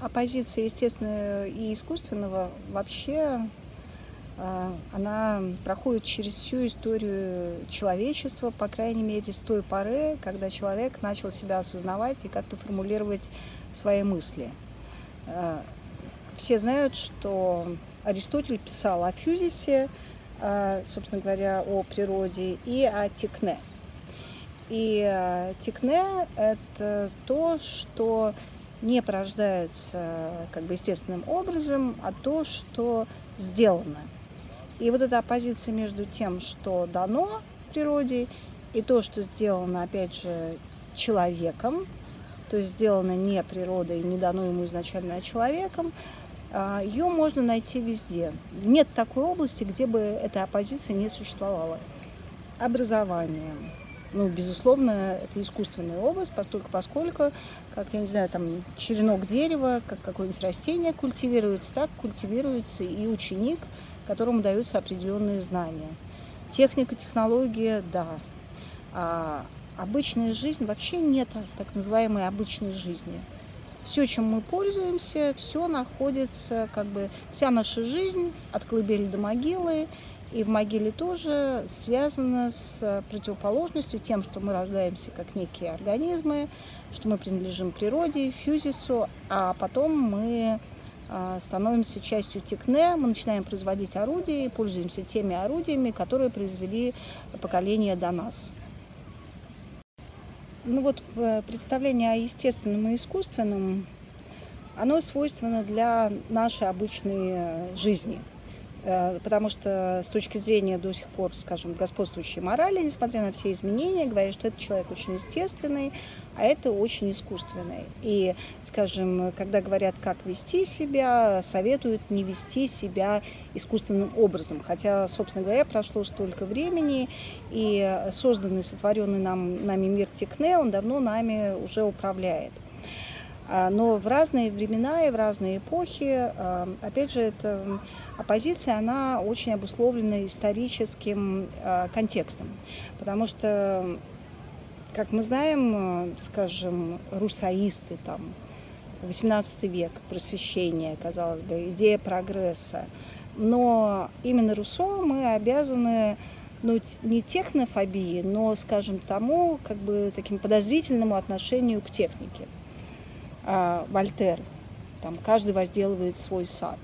Оппозиция естественного и искусственного вообще а, она проходит через всю историю человечества, по крайней мере, с той поры, когда человек начал себя осознавать и как-то формулировать свои мысли. А, все знают, что Аристотель писал о фюзисе, а, собственно говоря, о природе и о текне. И текне – это то, что не порождается как бы естественным образом, а то, что сделано – и вот эта оппозиция между тем, что дано природе, и то, что сделано, опять же, человеком, то есть сделано не природой, не дано ему изначально, а человеком, а, ее можно найти везде. Нет такой области, где бы эта оппозиция не существовала. Образование. Ну, безусловно, это искусственная область, поскольку, поскольку, как, я не знаю, там, черенок дерева, как какое-нибудь растение культивируется, так культивируется и ученик – которому даются определенные знания. Техника, технология, да. А обычная жизнь вообще нет так называемой обычной жизни. Все, чем мы пользуемся, все находится, как бы вся наша жизнь от колыбели до могилы, и в могиле тоже связана с противоположностью, тем, что мы рождаемся как некие организмы, что мы принадлежим природе, фюзису, а потом мы а, становимся частью ТИКНЕ, мы начинаем производить орудия и пользуемся теми орудиями, которые произвели поколение до нас. Ну вот э, представление о естественном и искусственном, оно свойственно для нашей обычной э, жизни. Э, потому что с точки зрения до сих пор, скажем, господствующей морали, несмотря на все изменения, говорят, что этот человек очень естественный, а это очень искусственный. И скажем, когда говорят, как вести себя, советуют не вести себя искусственным образом. Хотя, собственно говоря, прошло столько времени, и созданный, сотворенный нам, нами мир Текне, он давно нами уже управляет. А, но в разные времена и в разные эпохи, а, опять же, эта оппозиция, она очень обусловлена историческим а, контекстом. Потому что, как мы знаем, скажем, русаисты, там, 18 век, просвещение, казалось бы, идея прогресса. Но именно Руссо мы обязаны ну, не технофобии, но, скажем, тому, как бы таким подозрительному отношению к технике. А, Вольтер, там каждый возделывает свой сад.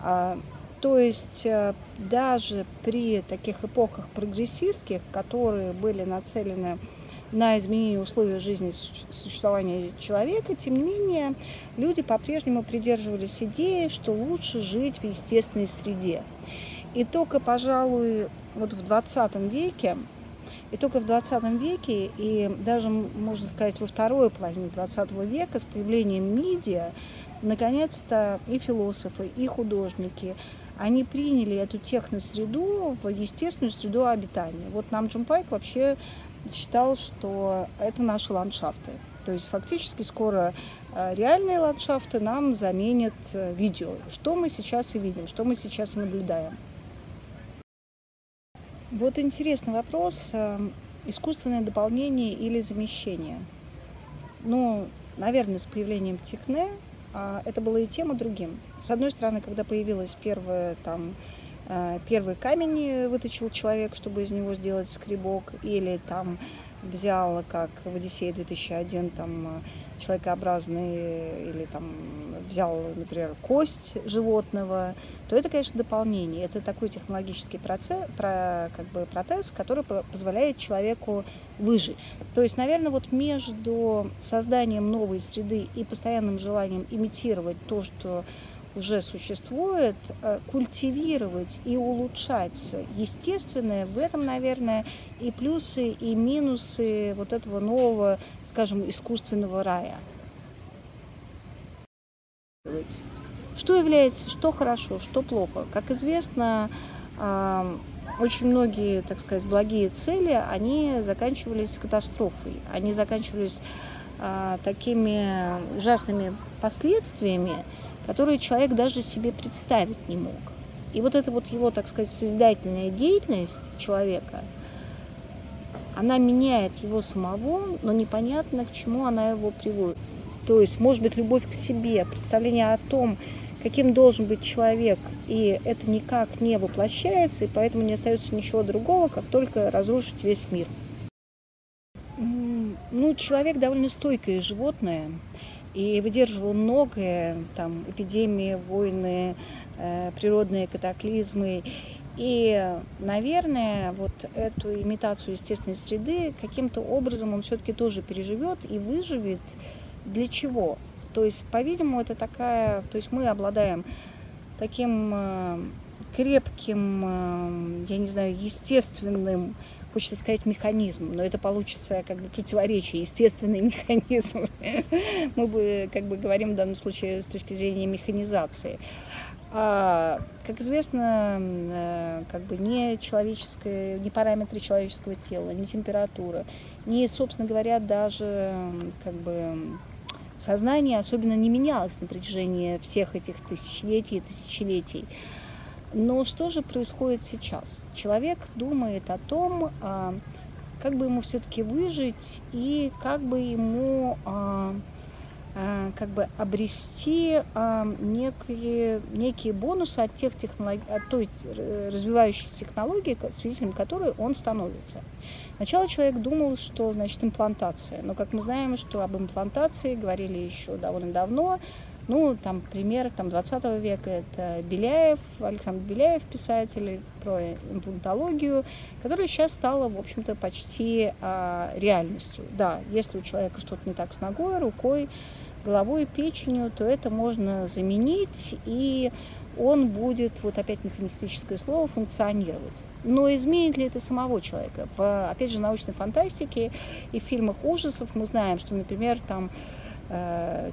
А, то есть а, даже при таких эпохах прогрессистских, которые были нацелены на изменение условий жизни существования человека, тем не менее люди по-прежнему придерживались идеи, что лучше жить в естественной среде. И только, пожалуй, вот в 20 веке, и только в 20 веке, и даже, можно сказать, во второй половине 20 века с появлением медиа, наконец-то и философы, и художники, они приняли эту техносреду в естественную среду обитания. Вот нам Джумпайк вообще считал, что это наши ландшафты. То есть фактически скоро э, реальные ландшафты нам заменят э, видео. Что мы сейчас и видим, что мы сейчас и наблюдаем. Вот интересный вопрос. Э, искусственное дополнение или замещение? Ну, наверное, с появлением Тикне это было и тем, и другим. С одной стороны, когда появилась первая там первый камень выточил человек, чтобы из него сделать скребок, или там взял, как в Одиссее 2001, там э, человекообразный, или там взял, например, кость животного, то это, конечно, дополнение. Это такой технологический процесс, про, как бы протез, который позволяет человеку выжить. То есть, наверное, вот между созданием новой среды и постоянным желанием имитировать то, что уже существует, э, культивировать и улучшать естественное, в этом, наверное, и плюсы, и минусы вот этого нового, скажем, искусственного рая. Что является, что хорошо, что плохо? Как известно, очень многие, так сказать, благие цели, они заканчивались катастрофой, они заканчивались а, такими ужасными последствиями, которые человек даже себе представить не мог. И вот эта вот его, так сказать, создательная деятельность человека, она меняет его самого, но непонятно, к чему она его приводит. То есть, может быть, любовь к себе, представление о том, каким должен быть человек, и это никак не воплощается, и поэтому не остается ничего другого, как только разрушить весь мир. Ну, человек довольно стойкое животное, и выдерживал многое, там, эпидемии, войны, э, природные катаклизмы. И, наверное, вот эту имитацию естественной среды каким-то образом он все-таки тоже переживет и выживет. Для чего? То есть, по-видимому, это такая, то есть мы обладаем таким э, крепким, э, я не знаю, естественным хочется сказать механизм, но это получится как бы противоречие, естественный механизм. Мы бы как бы говорим в данном случае с точки зрения механизации. А, как известно, э, как бы не человеческое, не параметры человеческого тела, не температура, не, собственно говоря, даже как бы сознание особенно не менялось на протяжении всех этих тысячелетий и тысячелетий. Но что же происходит сейчас? Человек думает о том, а, как бы ему все-таки выжить и как бы ему а, а, как бы обрести некие, некие бонусы от, тех технолог... от той развивающейся технологии, свидетелем которой он становится. Сначала человек думал, что значит имплантация, но как мы знаем, что об имплантации говорили еще довольно давно, ну, там пример там, 20 века это Беляев, Александр Беляев, писатель про имплантологию, которая сейчас стала, в общем-то, почти а, реальностью. Да, если у человека что-то не так с ногой, рукой, головой, печенью, то это можно заменить, и он будет, вот опять механистическое слово, функционировать. Но изменит ли это самого человека? В, опять же, научной фантастике и в фильмах ужасов мы знаем, что, например, там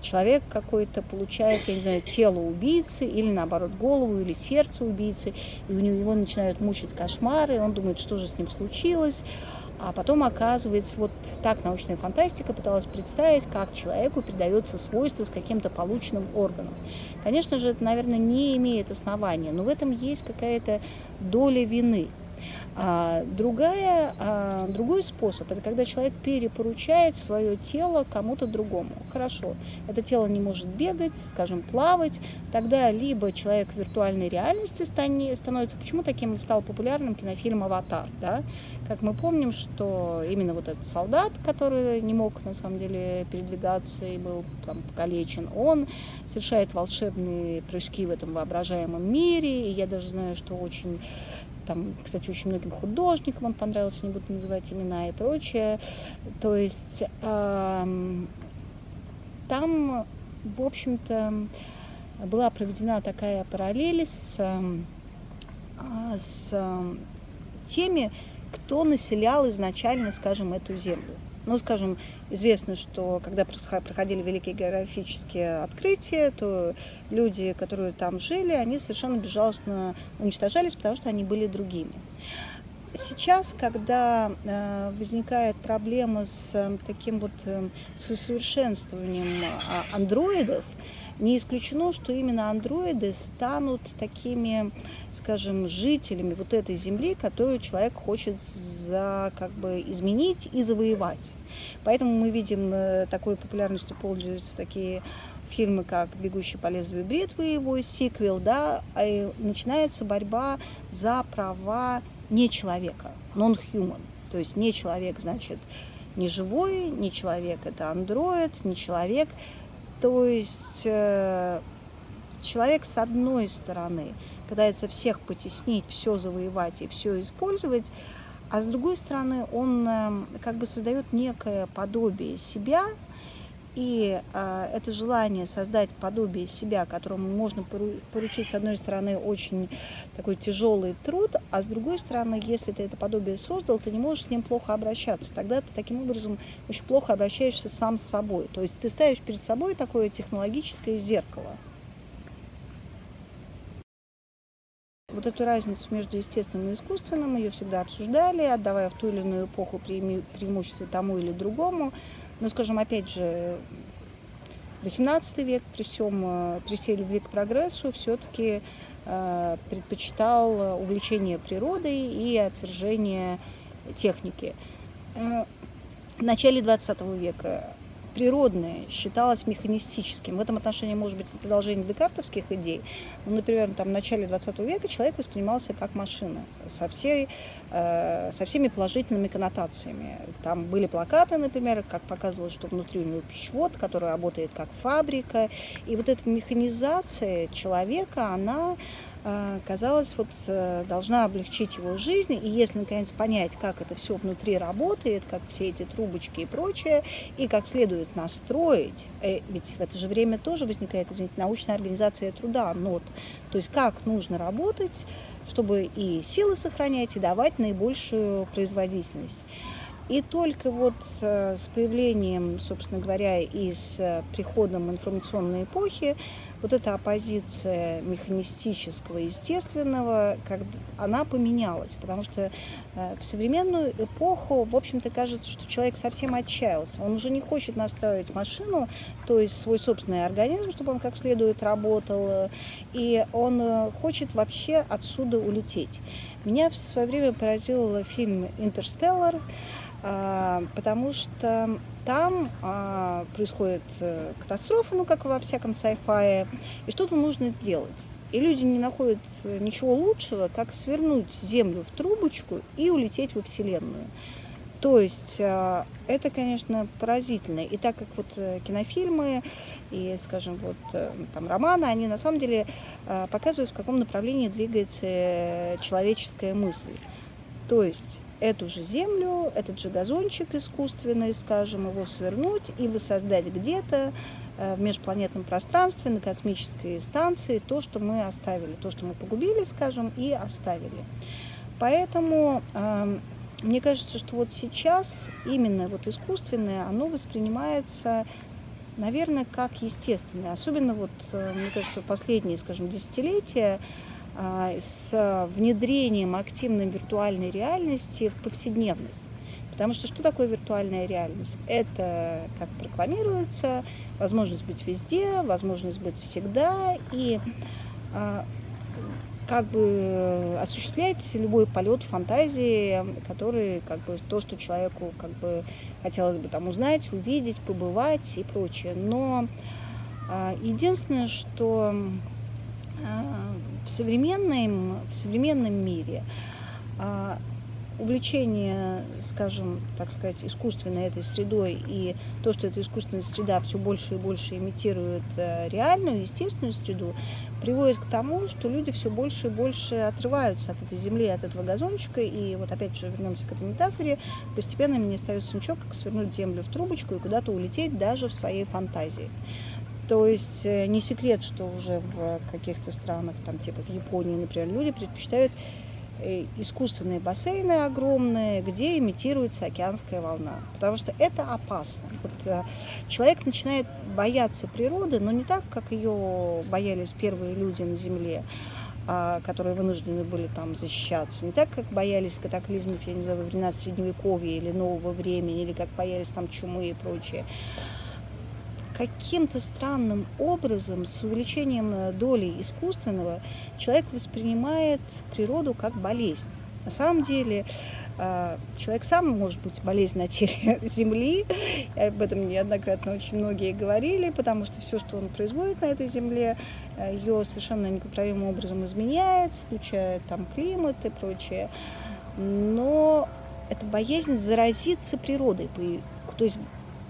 человек какой-то получает, я не знаю, тело убийцы или наоборот голову или сердце убийцы, и у него начинают мучить кошмары, и он думает, что же с ним случилось, а потом оказывается, вот так научная фантастика пыталась представить, как человеку передается свойство с каким-то полученным органом. Конечно же, это, наверное, не имеет основания, но в этом есть какая-то доля вины. А другая, а, другой способ – это когда человек перепоручает свое тело кому-то другому. Хорошо, это тело не может бегать, скажем, плавать, тогда либо человек в виртуальной реальности становится, почему таким стал популярным кинофильм «Аватар», да? Как мы помним, что именно вот этот солдат, который не мог на самом деле передвигаться и был там покалечен, он совершает волшебные прыжки в этом воображаемом мире. И я даже знаю, что очень там, кстати, очень многим художникам он понравился, не буду называть имена и прочее. То есть там, в общем-то, была проведена такая параллель с, а, с теми, кто населял изначально, скажем, эту землю. Ну, скажем, известно, что когда проходили великие географические открытия, то люди, которые там жили, они совершенно безжалостно уничтожались, потому что они были другими. Сейчас, когда э, возникает проблема с э, таким вот э, с усовершенствованием э, андроидов, не исключено, что именно андроиды станут такими, скажем, жителями вот этой земли, которую человек хочет за, как бы, изменить и завоевать. Поэтому мы видим э, такой популярностью пользуются такие фильмы, как «Бегущий по лезвию бритвы», его сиквел, да, и начинается борьба за права не человека, non-human, то есть не человек, значит, не живой, не человек это андроид, не человек, то есть э, человек с одной стороны пытается всех потеснить, все завоевать и все использовать, а с другой стороны, он эм, как бы создает некое подобие себя, и э, это желание создать подобие себя, которому можно поручить, с одной стороны, очень такой тяжелый труд, а с другой стороны, если ты это подобие создал, ты не можешь с ним плохо обращаться. Тогда ты таким образом очень плохо обращаешься сам с собой. То есть ты ставишь перед собой такое технологическое зеркало. Вот эту разницу между естественным и искусственным ее всегда обсуждали, отдавая в ту или иную эпоху преимущество тому или другому. Но, скажем, опять же, 18 век при, всем, э, при всей любви к прогрессу все-таки э, предпочитал увлечение природой и отвержение техники. Э, в начале 20 века природное считалось механистическим. В этом отношении, может быть, продолжение декартовских идей. Ну, например, там, в начале 20 века человек воспринимался как машина со, всей, э, со всеми положительными коннотациями. Там были плакаты, например, как показывалось, что внутри у него пищевод, который работает как фабрика. И вот эта механизация человека, она казалось, вот э, должна облегчить его жизнь. И если, наконец, понять, как это все внутри работает, как все эти трубочки и прочее, и как следует настроить, э, ведь в это же время тоже возникает, извините, научная организация труда, НОТ, то есть как нужно работать, чтобы и силы сохранять, и давать наибольшую производительность. И только вот э, с появлением, собственно говоря, и с приходом информационной эпохи вот эта оппозиция механистического и естественного, как, она поменялась, потому что э, в современную эпоху, в общем-то, кажется, что человек совсем отчаялся. Он уже не хочет настраивать машину, то есть свой собственный организм, чтобы он как следует работал, и он э, хочет вообще отсюда улететь. Меня в свое время поразил фильм «Интерстеллар», а, потому что там а, происходит э, катастрофа, ну, как во всяком sci-fi, и что-то нужно сделать. И люди не находят ничего лучшего, как свернуть Землю в трубочку и улететь во Вселенную. То есть а, это, конечно, поразительно. И так как вот э, кинофильмы и, скажем, вот э, там романы, они на самом деле показывают, в каком направлении двигается человеческая мысль. То есть эту же землю, этот же газончик искусственный, скажем, его свернуть и воссоздать где-то э, в межпланетном пространстве, на космической станции, то, что мы оставили, то, что мы погубили, скажем, и оставили. Поэтому э, мне кажется, что вот сейчас именно вот искусственное, оно воспринимается, наверное, как естественное. Особенно вот, э, мне кажется, последние, скажем, десятилетия с внедрением активной виртуальной реальности в повседневность. Потому что что такое виртуальная реальность? Это, как рекламируется, возможность быть везде, возможность быть всегда и а, как бы осуществлять любой полет фантазии, который как бы то, что человеку как бы хотелось бы там узнать, увидеть, побывать и прочее. Но а, единственное, что в современном, в современном мире а, увлечение, скажем, так сказать, искусственной этой средой и то, что эта искусственная среда все больше и больше имитирует э, реальную, естественную среду, приводит к тому, что люди все больше и больше отрываются от этой земли, от этого газончика. И вот опять же вернемся к этой метафоре. Постепенно им не остается ничего, как свернуть землю в трубочку и куда-то улететь даже в своей фантазии. То есть э, не секрет, что уже в каких-то странах, там типа в Японии, например, люди предпочитают э, искусственные бассейны огромные, где имитируется океанская волна. Потому что это опасно. Вот, э, человек начинает бояться природы, но не так, как ее боялись первые люди на Земле, а, которые вынуждены были там защищаться. Не так, как боялись катаклизмов, я не знаю, во времена Средневековья или Нового времени, или как боялись там чумы и прочее каким-то странным образом с увеличением э, доли искусственного человек воспринимает природу как болезнь. На самом деле э, человек сам может быть болезнь на теле Земли. Об этом неоднократно очень многие говорили, потому что все, что он производит на этой Земле, э, ее совершенно непоправимым образом изменяет, включая там климат и прочее. Но это боязнь заразиться природой, то есть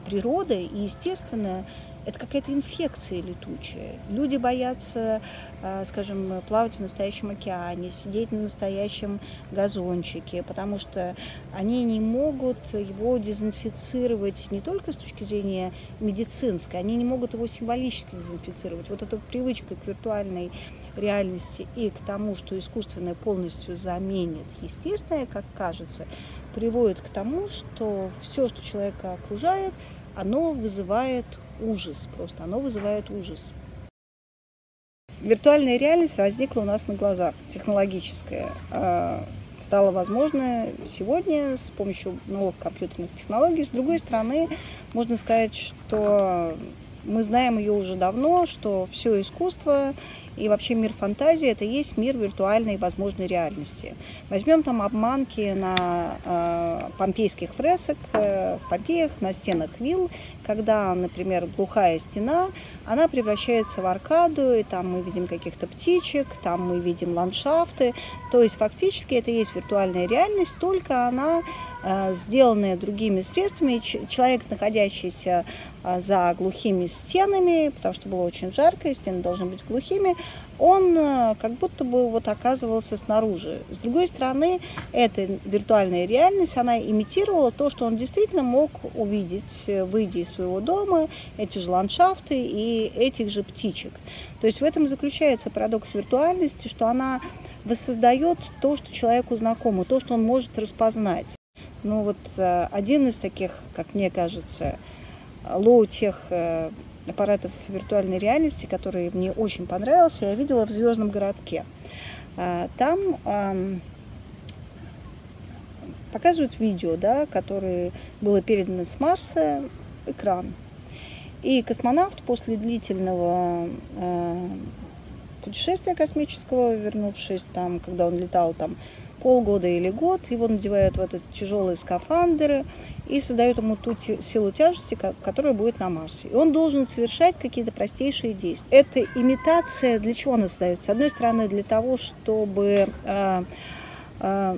природа и естественное это какая-то инфекция летучая. Люди боятся, а, скажем, плавать в настоящем океане, сидеть на настоящем газончике, потому что они не могут его дезинфицировать не только с точки зрения медицинской, они не могут его символически дезинфицировать. Вот эта привычка к виртуальной реальности и к тому, что искусственное полностью заменит естественное, как кажется, приводит к тому, что все, что человека окружает, оно вызывает ужас просто, оно вызывает ужас. Виртуальная реальность возникла у нас на глазах, технологическая. А, стала возможна сегодня с помощью новых компьютерных технологий. С другой стороны, можно сказать, что мы знаем ее уже давно, что все искусство И вообще мир фантазии – это есть мир виртуальной и возможной реальности. Возьмем там обманки на э, помпейских фресок, э, в Помпеях, на стенах вилл, когда, например, глухая стена, она превращается в аркаду, и там мы видим каких-то птичек, там мы видим ландшафты. То есть фактически это есть виртуальная реальность, только она э, сделанная другими средствами. Человек, находящийся э, за глухими стенами, потому что было очень жарко, и стены должны быть глухими, он э, как будто бы вот оказывался снаружи. С другой стороны, эта виртуальная реальность, она имитировала то, что он действительно мог увидеть, выйдя из своего дома, эти же ландшафты и этих же птичек. То есть в этом заключается парадокс виртуальности, что она воссоздает то, что человеку знакомо, то, что он может распознать. Ну вот э, один из таких, как мне кажется, лоу-тех аппаратов виртуальной реальности, который мне очень понравился, я видела в «Звездном городке». А, там показывают видео, да, которое было передано с Марса, экран. И космонавт после длительного э, путешествия космического, вернувшись там, когда он летал там полгода или год, его надевают в этот тяжелые скафандры, и создает ему ту силу тяжести, которая будет на Марсе. И он должен совершать какие-то простейшие действия. Это имитация, для чего она создается? С одной стороны, для того, чтобы э, э,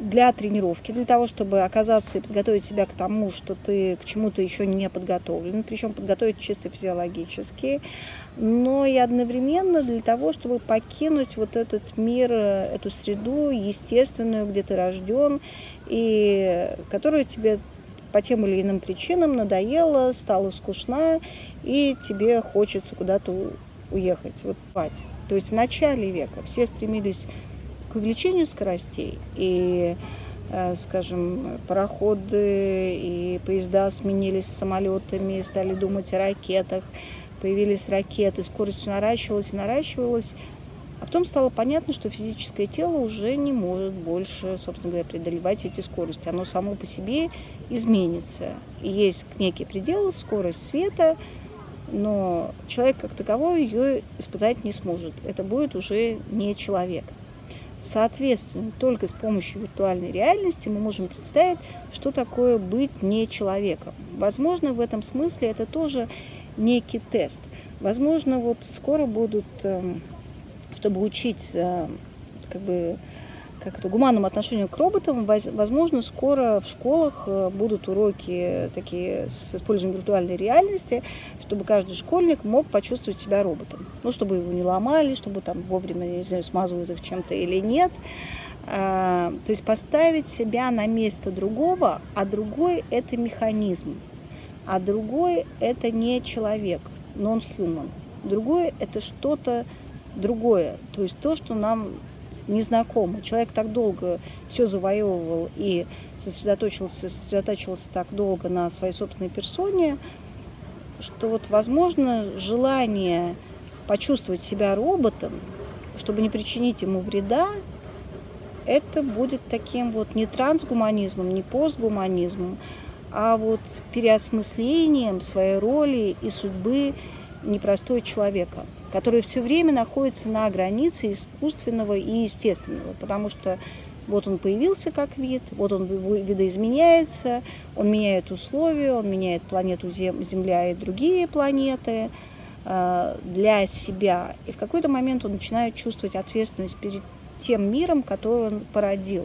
для тренировки, для того, чтобы оказаться и подготовить себя к тому, что ты к чему-то еще не подготовлен, причем подготовить чисто физиологически, но и одновременно для того, чтобы покинуть вот этот мир, эту среду естественную, где ты рожден, и которая тебе по тем или иным причинам надоела, стала скучна, и тебе хочется куда-то уехать, вот спать. То есть в начале века все стремились к увеличению скоростей, и, э, скажем, пароходы и поезда сменились самолетами, стали думать о ракетах, появились ракеты, скорость наращивалась и наращивалась, а потом стало понятно, что физическое тело уже не может больше, собственно говоря, преодолевать эти скорости. Оно само по себе изменится. И есть некий предел, скорость света, но человек как таковой ее испытать не сможет. Это будет уже не человек. Соответственно, только с помощью виртуальной реальности мы можем представить, что такое быть не человеком. Возможно, в этом смысле это тоже некий тест. Возможно, вот скоро будут эм, чтобы учить э, как бы как это, гуманному отношению к роботам, возможно, скоро в школах э, будут уроки такие с использованием виртуальной реальности, чтобы каждый школьник мог почувствовать себя роботом. Ну, чтобы его не ломали, чтобы там вовремя, не знаю, смазывают их чем-то или нет. А, то есть поставить себя на место другого, а другой – это механизм, а другой – это не человек, non-human. Другое – это что-то другое, то есть то, что нам незнакомо. Человек так долго все завоевывал и сосредоточился, сосредоточился так долго на своей собственной персоне, что вот, возможно, желание почувствовать себя роботом, чтобы не причинить ему вреда, это будет таким вот не трансгуманизмом, не постгуманизмом, а вот переосмыслением своей роли и судьбы непростого человека, который все время находится на границе искусственного и естественного, потому что вот он появился как вид, вот он видоизменяется, он меняет условия, он меняет планету Земля и другие планеты э, для себя. И в какой-то момент он начинает чувствовать ответственность перед тем миром, который он породил.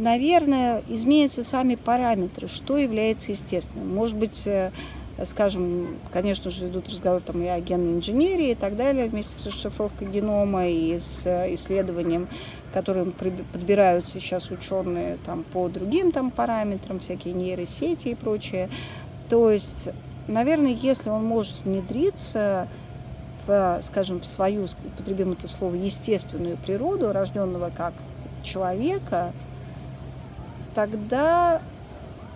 Наверное, изменятся сами параметры, что является естественным. Может быть, э, скажем, конечно же, идут разговоры там и о генной инженерии и так далее, вместе с расшифровкой генома и с э, исследованием, которым подбирают сейчас ученые там, по другим там, параметрам, всякие нейросети и прочее. То есть, наверное, если он может внедриться в, скажем, в свою, потребим это слово, естественную природу, рожденного как человека, тогда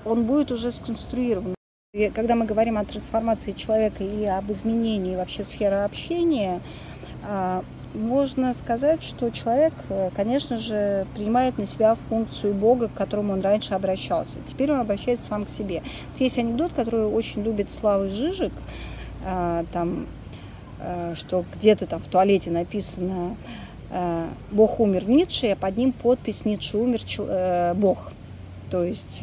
он будет уже сконструирован. И когда мы говорим о трансформации человека и об изменении вообще сферы общения, а, можно сказать, что человек, э, конечно же, принимает на себя функцию Бога, к которому он раньше обращался. Теперь он обращается сам к себе. Есть анекдот, который очень любит Славы Жижик. А, там э, что где-то там в туалете написано э, «Бог умер Ницше», а под ним подпись «Ницше умер Бог». То есть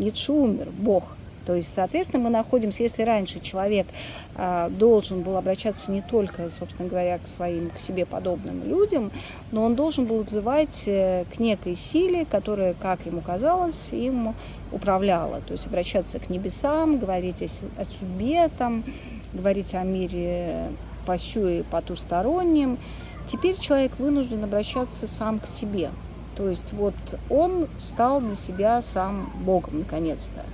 Ницше умер, Бог. То есть, соответственно, мы находимся, если раньше человек э, должен был обращаться не только, собственно говоря, к своим, к себе подобным людям, но он должен был взывать э, к некой силе, которая, как ему казалось, им управляла. То есть обращаться к небесам, говорить о, о судьбе, там, говорить о мире по и потустороннем. Теперь человек вынужден обращаться сам к себе. То есть вот он стал для себя сам Богом наконец-то.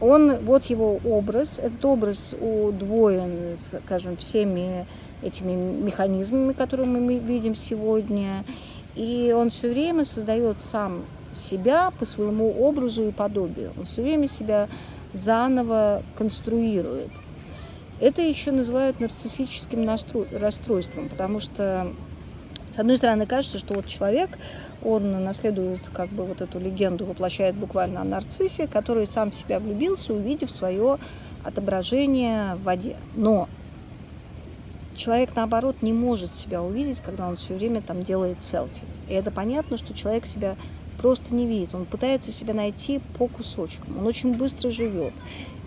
Он, вот его образ, этот образ удвоен, скажем, всеми этими механизмами, которые мы видим сегодня. И он все время создает сам себя по своему образу и подобию. Он все время себя заново конструирует. Это еще называют нарциссическим расстройством, потому что, одной стороны, кажется, что вот человек, он наследует как бы вот эту легенду, воплощает буквально о нарциссе, который сам в себя влюбился, увидев свое отображение в воде. Но человек, наоборот, не может себя увидеть, когда он все время там делает селфи. И это понятно, что человек себя просто не видит. Он пытается себя найти по кусочкам. Он очень быстро живет.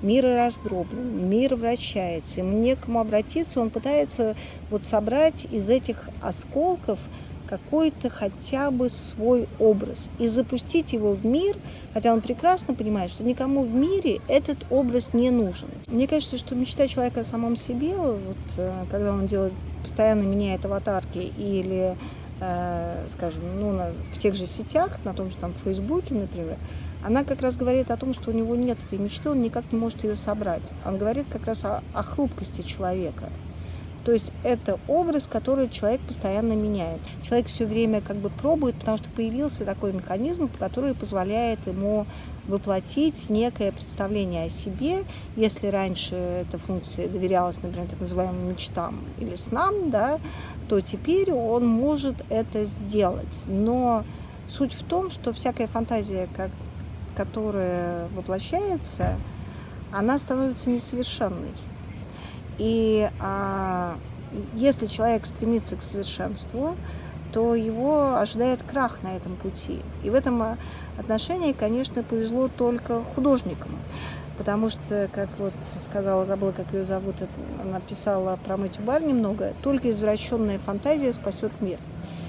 Мир раздроблен, мир вращается, ему некому обратиться. Он пытается вот собрать из этих осколков какой-то хотя бы свой образ и запустить его в мир, хотя он прекрасно понимает, что никому в мире этот образ не нужен. Мне кажется, что мечта человека о самом себе, вот, э, когда он делает, постоянно меняет аватарки или Э, скажем, ну, на, в тех же сетях, на том же там Фейсбуке, например, она как раз говорит о том, что у него нет этой мечты, он никак не может ее собрать. Он говорит как раз о, о хрупкости человека. То есть это образ, который человек постоянно меняет. Человек все время как бы пробует, потому что появился такой механизм, который позволяет ему воплотить некое представление о себе. Если раньше эта функция доверялась, например, так называемым мечтам или снам, да, то теперь он может это сделать. Но суть в том, что всякая фантазия, как, которая воплощается, она становится несовершенной. И а, если человек стремится к совершенству, то его ожидает крах на этом пути. И в этом отношении, конечно, повезло только художникам. Потому что, как вот сказала, забыла, как ее зовут, она писала про Мэтью Бар немного, только извращенная фантазия спасет мир.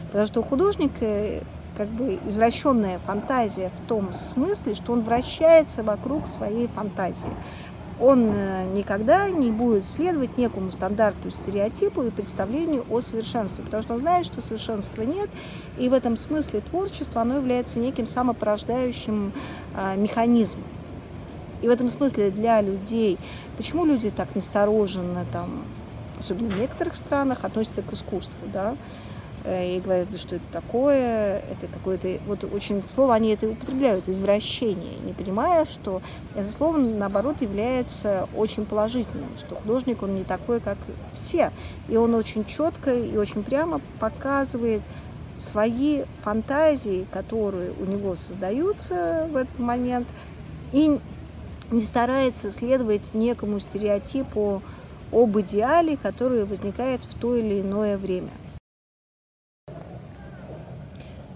Потому что у художника как бы извращенная фантазия в том смысле, что он вращается вокруг своей фантазии. Он э, никогда не будет следовать некому стандарту, стереотипу и представлению о совершенстве, потому что он знает, что совершенства нет, и в этом смысле творчество, оно является неким самопорождающим э, механизмом. И в этом смысле для людей, почему люди так настороженно, там, особенно в некоторых странах, относятся к искусству, да, и говорят, что это такое, это какое-то, вот очень слово они это употребляют, извращение, не понимая, что это слово, наоборот, является очень положительным, что художник, он не такой, как все, и он очень четко и очень прямо показывает свои фантазии, которые у него создаются в этот момент, и не старается следовать некому стереотипу об идеале, который возникает в то или иное время.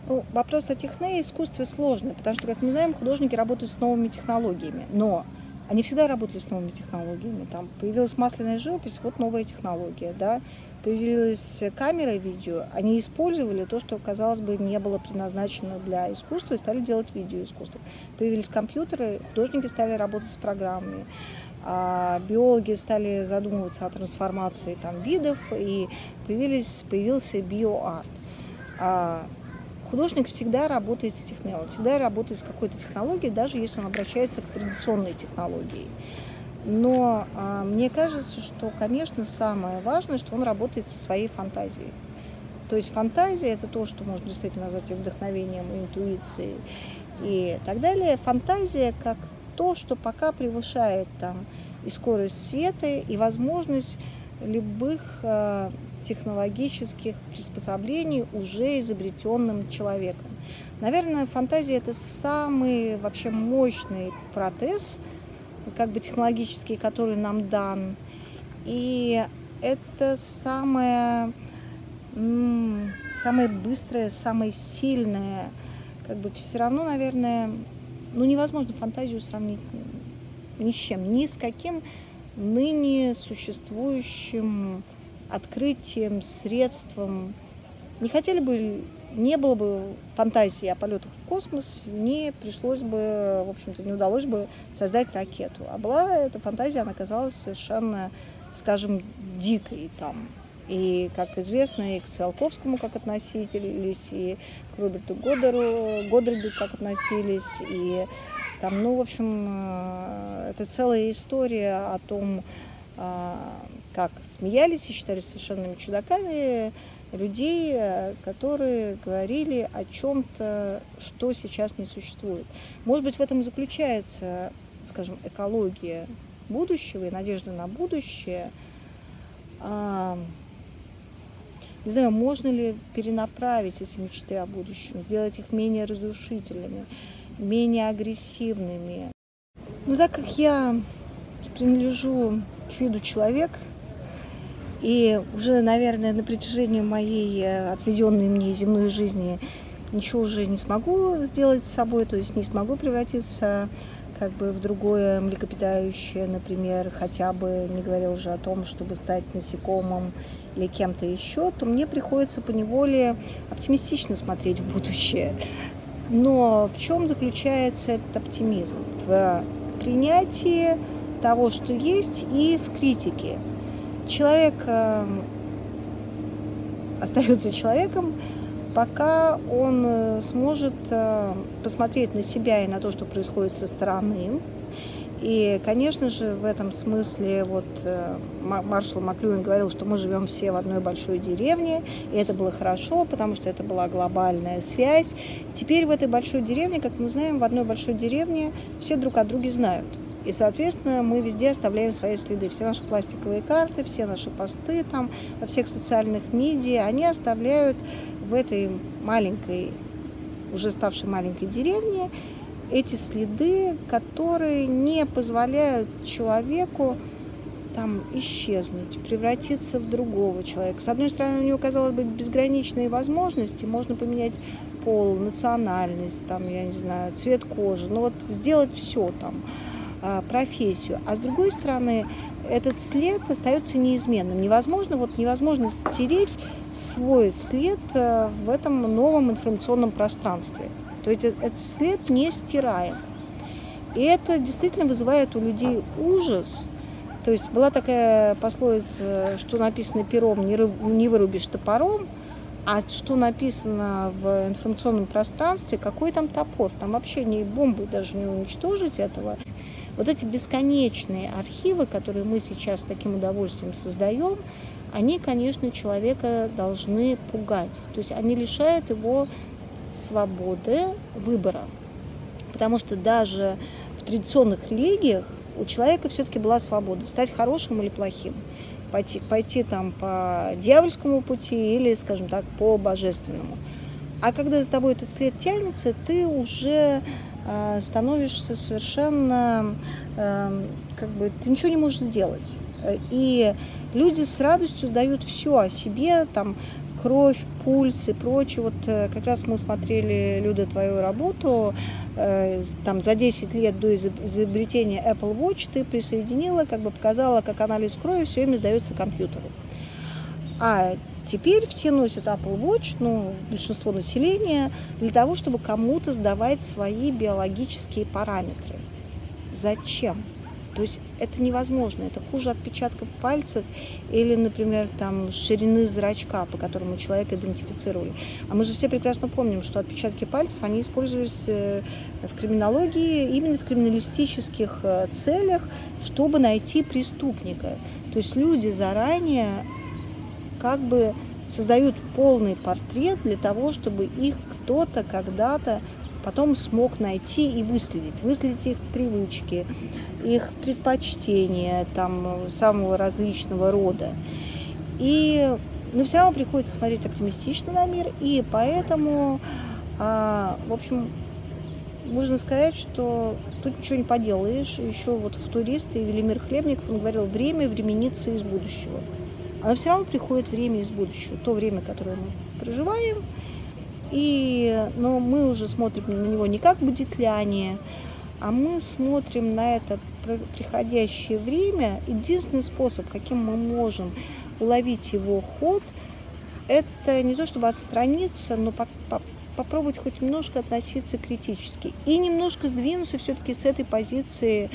Ну, вопрос о техне и искусстве сложный, потому что, как мы знаем, художники работают с новыми технологиями, но они всегда работали с новыми технологиями. Там появилась масляная живопись, вот новая технология, да появилась камера видео, они использовали то, что, казалось бы, не было предназначено для искусства, и стали делать видеоискусство. Появились компьютеры, художники стали работать с программами, а биологи стали задумываться о трансформации там, видов, и появились, появился биоарт. Художник всегда работает с технологией, всегда работает с какой-то технологией, даже если он обращается к традиционной технологии. Но а, мне кажется, что, конечно, самое важное, что он работает со своей фантазией. То есть фантазия – это то, что можно действительно назвать вдохновением, интуицией и так далее. Фантазия как то, что пока превышает там и скорость света, и возможность любых э, технологических приспособлений, уже изобретенным человеком. Наверное, фантазия – это самый вообще мощный протез – как бы технологический, который нам дан. И это самое, самое быстрое, самое сильное. Как бы все равно, наверное, ну невозможно фантазию сравнить ни с чем, ни с каким ныне существующим открытием, средством. Не хотели бы, не было бы фантазии о полетах в космос, не пришлось бы, в общем-то, не удалось бы создать ракету. А была эта фантазия, она казалась совершенно, скажем, дикой там. И, как известно, и к Циолковскому как относились, и к Роберту Годдару, Годдарду как относились, и там, ну, в общем, э, это целая история о том, э, как смеялись и считали совершенными чудаками людей, э, которые говорили о чем-то, что сейчас не существует. Может быть, в этом и заключается, скажем, экология будущего и надежда на будущее. А, не знаю, можно ли перенаправить эти мечты о будущем, сделать их менее разрушительными, менее агрессивными. Но так как я принадлежу к виду человек, и уже, наверное, на протяжении моей э, отведенной мне земной жизни ничего уже не смогу сделать с собой, то есть не смогу превратиться как бы в другое млекопитающее, например, хотя бы не говоря уже о том, чтобы стать насекомым или кем-то еще, то мне приходится по неволе оптимистично смотреть в будущее. Но в чем заключается этот оптимизм? В принятии того, что есть, и в критике. Человек э, остается человеком, пока он э, сможет э, посмотреть на себя и на то, что происходит со стороны, и, конечно же, в этом смысле вот маршал Маклюин говорил, что мы живем все в одной большой деревне, и это было хорошо, потому что это была глобальная связь. Теперь в этой большой деревне, как мы знаем, в одной большой деревне все друг о друге знают. И, соответственно, мы везде оставляем свои следы. Все наши пластиковые карты, все наши посты там, во всех социальных медиа, они оставляют в этой маленькой, уже ставшей маленькой деревне эти следы, которые не позволяют человеку там исчезнуть, превратиться в другого человека. С одной стороны, у него, казалось бы, безграничные возможности, можно поменять пол, национальность, там, я не знаю, цвет кожи, ну вот сделать все там, профессию. А с другой стороны, этот след остается неизменным. Невозможно, вот невозможно стереть свой след э, в этом новом информационном пространстве. То есть этот след не стираем. И это действительно вызывает у людей ужас. То есть была такая пословица, что написано пером, не вырубишь топором, а что написано в информационном пространстве, какой там топор, там вообще не бомбы даже не уничтожить этого. Вот эти бесконечные архивы, которые мы сейчас таким удовольствием создаем, они, конечно, человека должны пугать. То есть они лишают его свободы выбора. Потому что даже в традиционных религиях у человека все-таки была свобода стать хорошим или плохим. Пойти, пойти там по дьявольскому пути или, скажем так, по божественному. А когда за тобой этот след тянется, ты уже становишься совершенно, э, как бы, ты ничего не можешь сделать. И люди с радостью сдают все о себе, там, кровь, пульс и прочее. Вот э, как раз мы смотрели, Люда, твою работу, э, там за 10 лет до изобретения Apple Watch ты присоединила, как бы показала, как анализ крови все время сдается компьютеру. А теперь все носят Apple Watch, ну, большинство населения, для того, чтобы кому-то сдавать свои биологические параметры. Зачем? То есть это невозможно, это хуже отпечатков пальцев или, например, там ширины зрачка, по которому человек идентифицировали. А мы же все прекрасно помним, что отпечатки пальцев, они использовались э, в криминологии именно в криминалистических э, целях, чтобы найти преступника. То есть люди заранее как бы создают полный портрет для того, чтобы их кто-то когда-то потом смог найти и выследить, выследить их привычки, их предпочтения там самого различного рода. И но все равно приходится смотреть оптимистично на мир, и поэтому, а, в общем, можно сказать, что тут ничего не поделаешь. Еще вот в туристы Велимир Хлебников, он говорил, время временится из будущего. Оно все равно приходит время из будущего, то время, которое мы проживаем, и, но мы уже смотрим на него не как будетляне, а мы смотрим на это приходящее время. Единственный способ, каким мы можем уловить его ход, это не то чтобы отстраниться, но попробовать хоть немножко относиться критически и немножко сдвинуться все-таки с этой позиции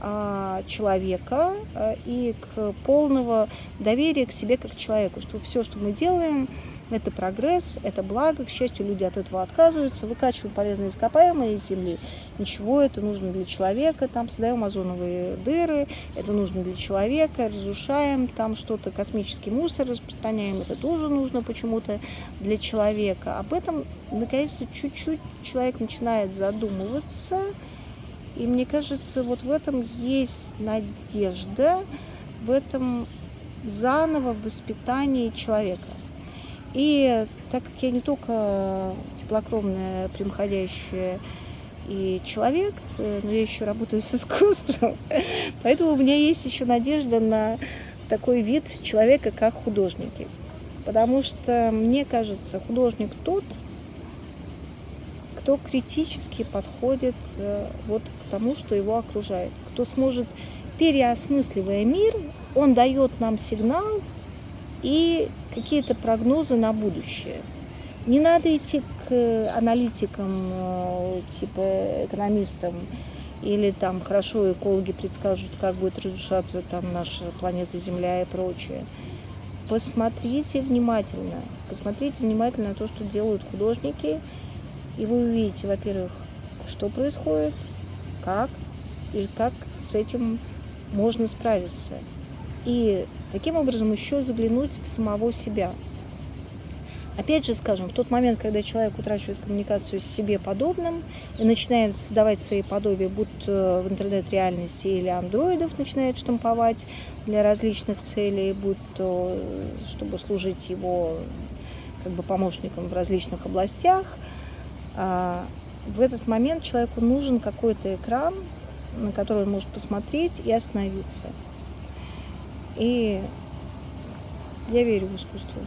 а, человека а, и к полного доверия к себе как к человеку, что все, что мы делаем, это прогресс, это благо. К счастью, люди от этого отказываются, выкачивают полезные ископаемые из земли. Ничего, это нужно для человека, там создаем озоновые дыры, это нужно для человека, разрушаем там что-то, космический мусор распространяем, это тоже нужно почему-то для человека. Об этом, наконец-то, чуть-чуть человек начинает задумываться, и мне кажется, вот в этом есть надежда, в этом заново воспитании человека. И так как я не только теплокровная, прямоходящая и человек, э, но я еще работаю с искусством, поэтому у меня есть еще надежда на такой вид человека, как художники. Потому что, мне кажется, художник тот, кто критически подходит э, вот к тому, что его окружает, кто сможет, переосмысливая мир, он дает нам сигнал и какие-то прогнозы на будущее. Не надо идти к аналитикам, э, типа экономистам, или там хорошо экологи предскажут, как будет разрушаться там наша планета Земля и прочее. Посмотрите внимательно, посмотрите внимательно на то, что делают художники, и вы увидите, во-первых, что происходит, как и как с этим можно справиться. И таким образом еще заглянуть в самого себя. Опять же, скажем, в тот момент, когда человек утрачивает коммуникацию с себе подобным и начинает создавать свои подобия, будь в интернет-реальности или андроидов начинает штамповать для различных целей, будь то, чтобы служить его как бы помощником в различных областях, а, в этот момент человеку нужен какой-то экран, на который он может посмотреть и остановиться. И я верю в искусство.